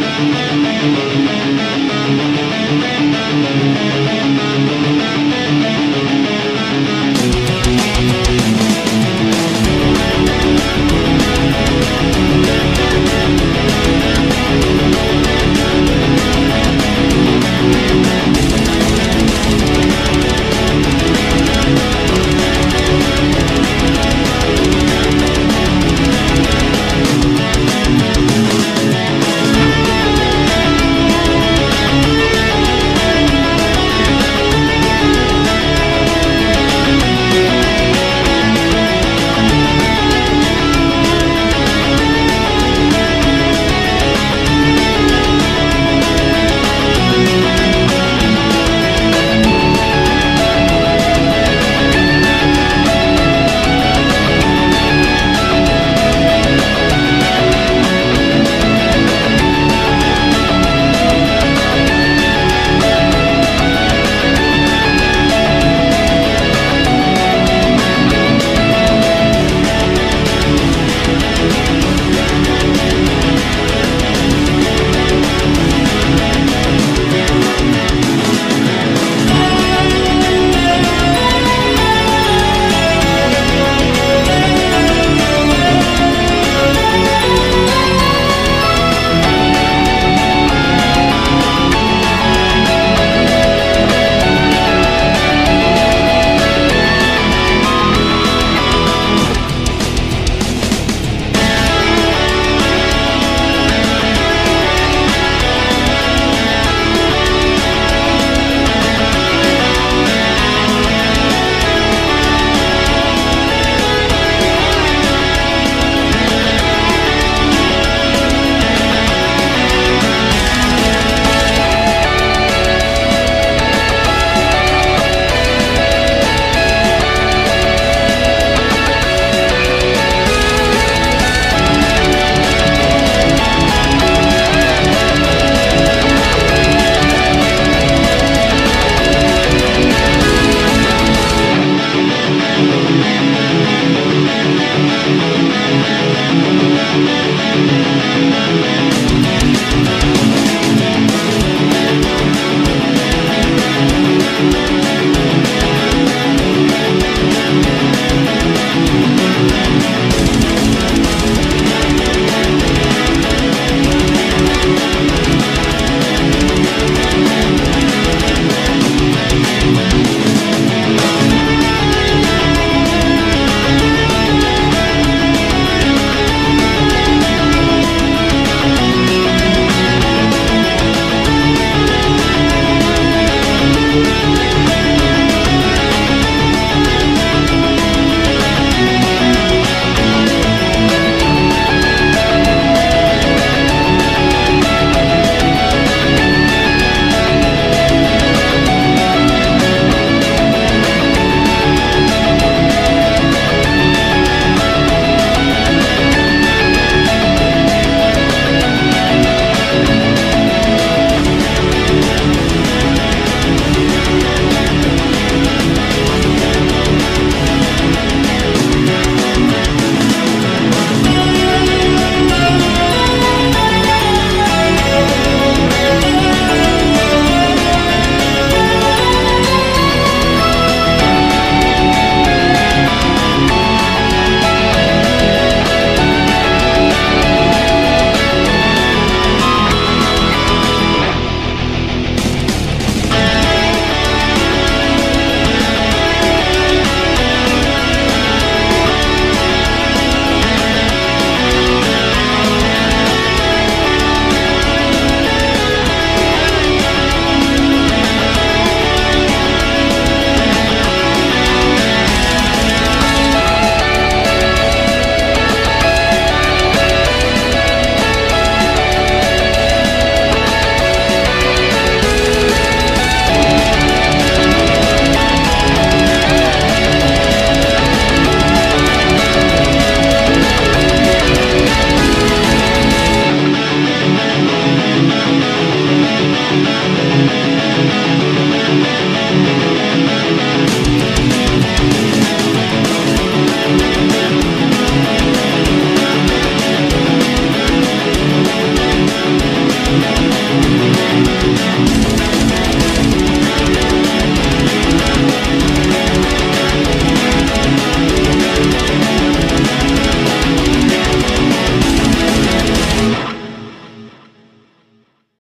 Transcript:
Thank Música Thank you.